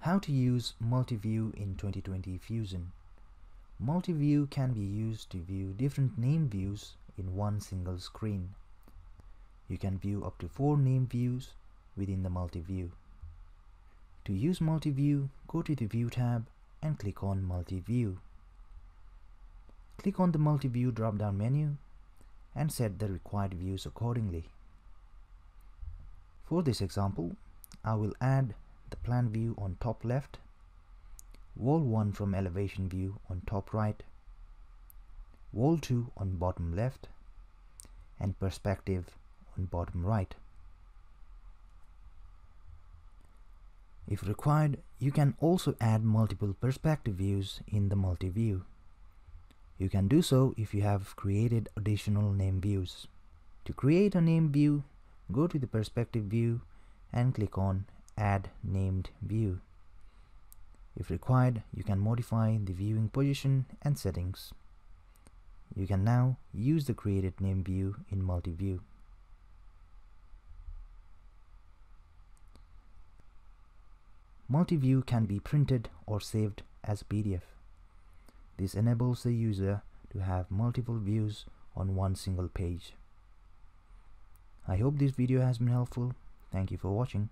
How to use multi-view in 2020 Fusion. Multi-view can be used to view different name views in one single screen. You can view up to four name views within the multi-view. To use multi-view, go to the View tab and click on Multi-View. Click on the Multi-View drop-down menu and set the required views accordingly. For this example, I will add the plan view on top left, wall 1 from elevation view on top right, wall 2 on bottom left, and perspective on bottom right. If required, you can also add multiple perspective views in the multi-view. You can do so if you have created additional name views. To create a name view, go to the perspective view and click on add named view. If required, you can modify the viewing position and settings. You can now use the created name view in multi-view. Multi-view can be printed or saved as PDF. This enables the user to have multiple views on one single page. I hope this video has been helpful. Thank you for watching.